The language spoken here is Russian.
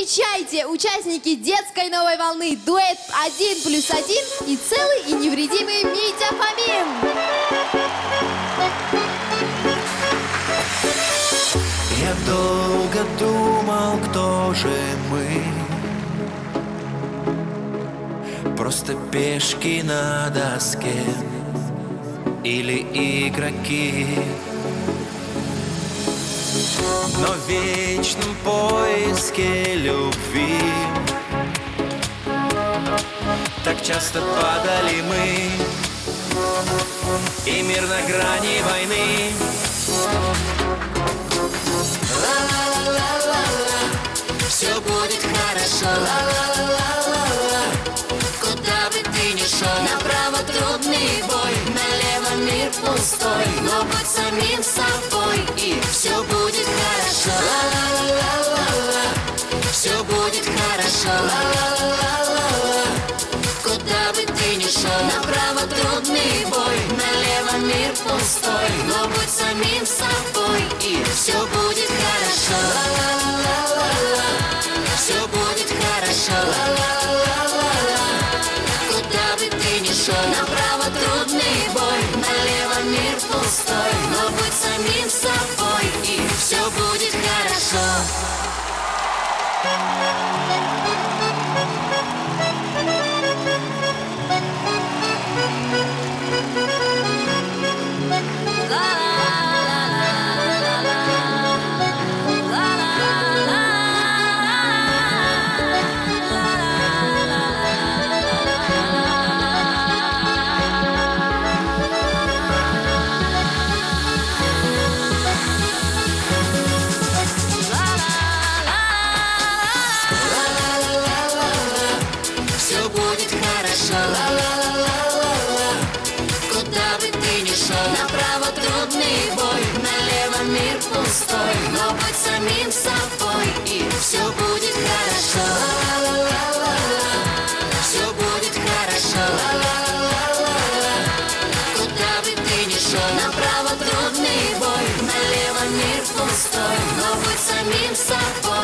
Встречайте, участники детской новой волны, дуэт один плюс один и целый и невредимый Митя Фомин. Я долго думал, кто же мы. Просто пешки на доске Или игроки Но в вечном поиске любви Так часто падали мы. И мир на грани войны. Все будет хорошо, ла-ла-ла-ла-ла Куда бы ты ни шел, направо трудный бой Налево мир пустой, но будь самим собой И все будет хорошо, ла-ла-ла-ла-ла Все будет хорошо, ла-ла-ла-ла-ла Куда бы ты ни шел, направо трудный бой Налево мир пустой, но будь самим собой И все будет хорошо, ла-ла-ла-ла-ла Все будет хорошо, ла-ла-ла-ла-ла Куда бы ты ни шел, направо трудный бой Налево мир пустой, но будь самим собой И мир пустой, но будь самим собой И все будет хорошо, Все будет хорошо, Куда бы ты ни шел, направо трудный бой Налево мир пустой, но будь самим собой